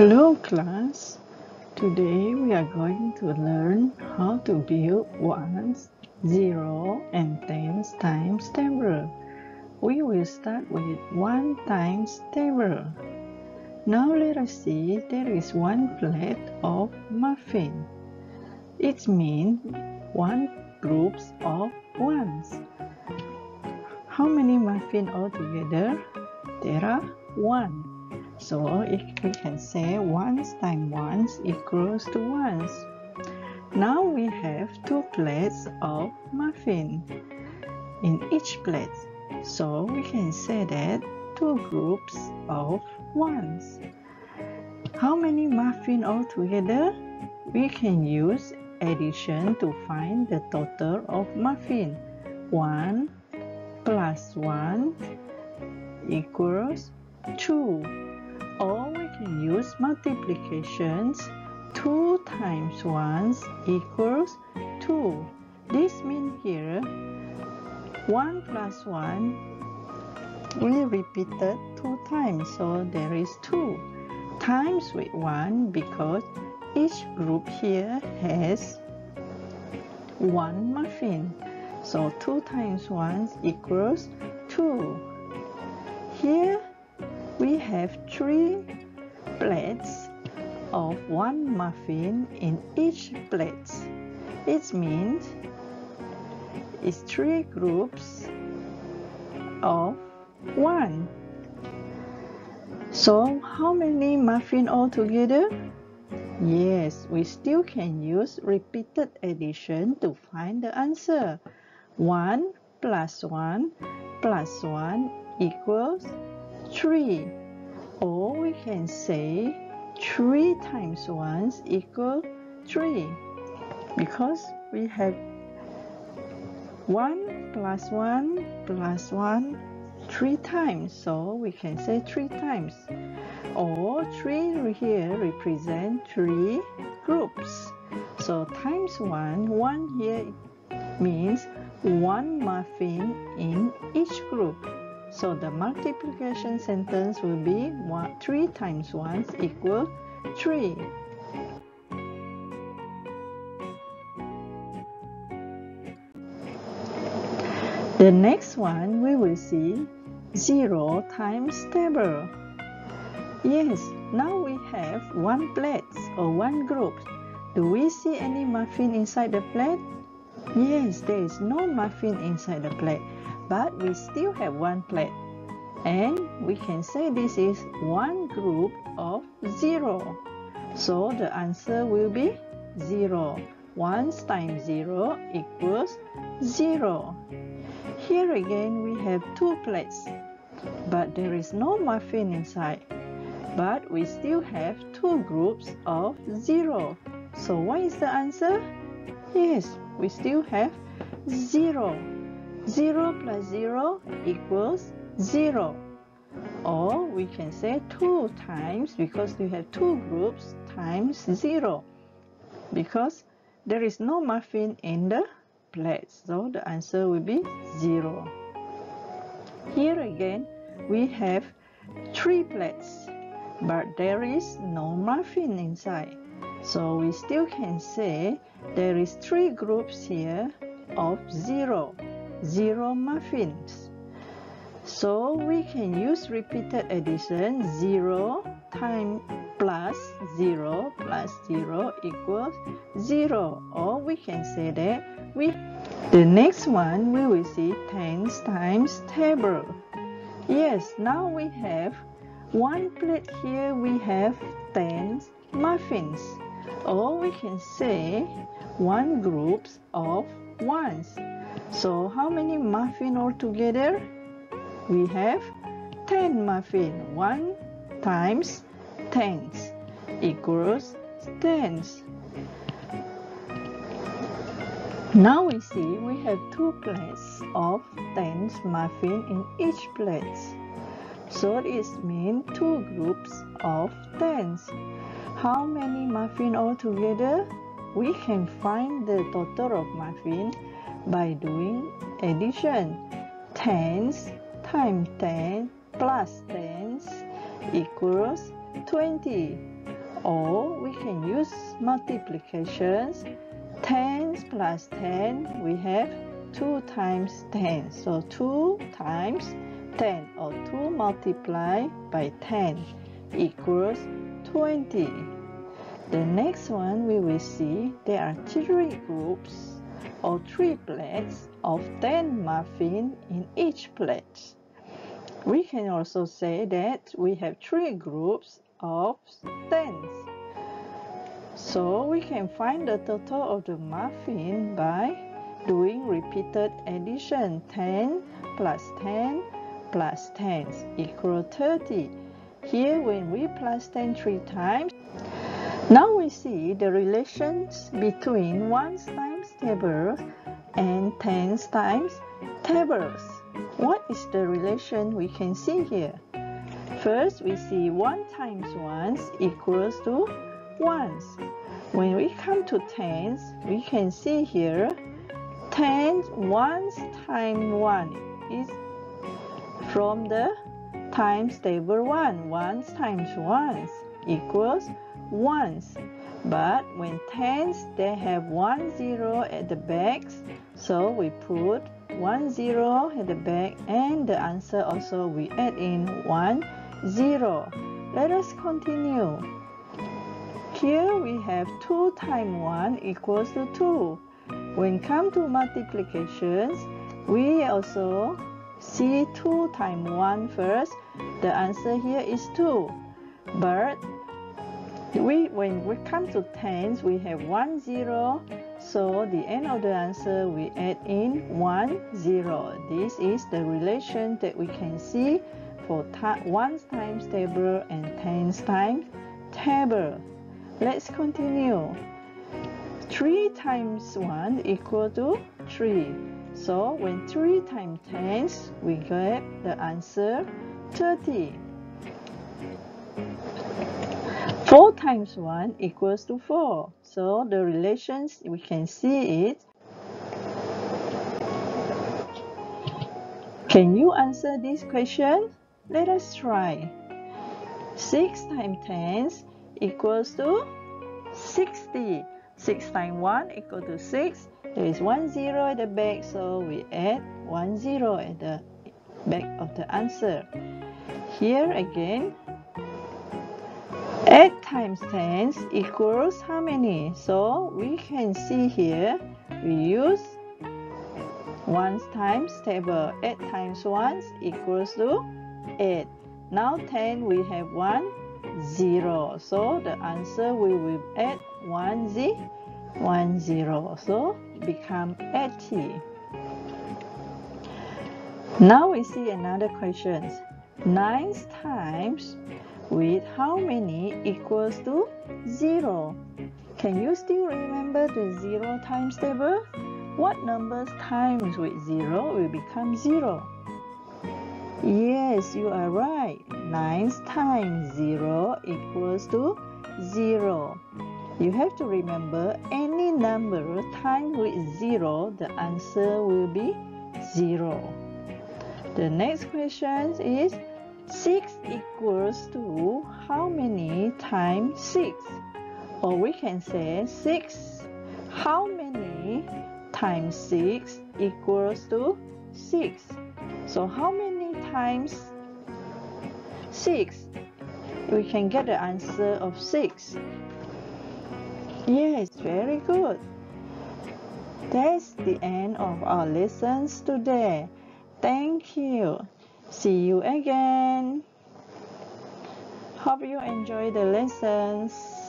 Hello class. Today we are going to learn how to build ones, zero and tens times table. We will start with one times table. Now let us see there is one plate of muffin. It means one groups of ones. How many muffin altogether? There are one. So if we can say ones times ones equals to ones. Now we have two plates of muffin in each plate. So we can say that two groups of ones. How many muffin altogether? We can use addition to find the total of muffin. 1 plus 1 equals 2 or we can use multiplications 2 times 1 equals 2 this means here 1 plus 1 we repeated 2 times so there is 2 times with 1 because each group here has one muffin so 2 times 1 equals 2 here we have three plates of one muffin in each plate. It means it's three groups of one. So how many muffin altogether? Yes, we still can use repeated addition to find the answer. 1 plus 1 plus 1 equals 3 or we can say 3 times 1 equal 3 because we have 1 plus 1 plus 1 3 times. So we can say 3 times. Or 3 here represent 3 groups. So times 1 1 here means 1 muffin in each group so the multiplication sentence will be 3 times 1 equals 3. The next one we will see 0 times table. Yes, now we have one plate or one group. Do we see any muffin inside the plate? Yes, there is no muffin inside the plate but we still have one plate. And we can say this is one group of 0. So the answer will be 0. 1 times 0 equals 0. Here again we have two plates, but there is no muffin inside. But we still have two groups of 0. So what is the answer? Yes, we still have 0. 0 plus 0 equals 0. Or we can say 2 times, because we have two groups, times 0. Because there is no muffin in the plate. So the answer will be 0. Here again, we have three plates, but there is no muffin inside. So we still can say there is three groups here of 0 zero muffins. So we can use repeated addition 0 times plus 0 plus 0 equals 0 or we can say that we the next one we will see tens times table. Yes, now we have one plate here we have 10 muffins or we can say one groups of ones so how many muffin altogether? We have 10 muffin. 1 times tens equals tens. Now we see we have two plates of tens muffin in each plate. So this means two groups of tens. How many muffin altogether? We can find the total of muffin by doing addition. Tens times 10 plus tens equals 20. or we can use multiplications 10 plus 10 we have 2 times 10 so 2 times 10 or 2 multiplied by 10 equals 20 the next one we will see there are three groups or three plates of 10 muffin in each plate we can also say that we have three groups of tens. So we can find the total of the muffin by doing repeated addition 10 plus 10 plus 10 equal 30. Here when we plus 10 three times, now we see the relations between ones times tables and tens times tables. What is the relation we can see here? First, we see 1 times 1 equals to 1s. When we come to tens, we can see here tens 1 times 1 is from the times table 1. 1 times 1 equals 1s. But when tens, they have one zero at the backs, so we put one zero at the back and the answer also we add in one zero. let us continue. Here we have 2 times 1 equals to 2 when come to multiplications we also see 2 times 1 first. The answer here is 2 but we when we come to tens we have 1 0 so the end of the answer we add in 1 0 this is the relation that we can see for ones times table and tens times table. Let's continue. 3 times 1 equal to 3 so when 3 times tens we get the answer 30 4 times 1 equals to 4. So the relations, we can see it. Can you answer this question? Let us try. 6 times 10 equals to 60. 6 times 1 equal to 6. There is 1 0 at the back, so we add 1 0 at the back of the answer. Here again, 8 times 10 equals how many? So we can see here we use 1 times table. 8 times 1 equals to 8. Now 10 we have 1 0. So the answer we will add 1 z 1 0. So become 80. Now we see another question. 9 times with how many equals to 0. Can you still remember the 0 times table? What numbers times with 0 will become 0? Yes, you are right. 9 times 0 equals to 0. You have to remember any number times with 0, the answer will be 0. The next question is 6 equals to how many times 6? Or we can say 6. How many times 6 equals to 6? So how many times 6? We can get the answer of 6. Yes, very good. That's the end of our lessons today. Thank you. See you again. Hope you enjoy the lessons.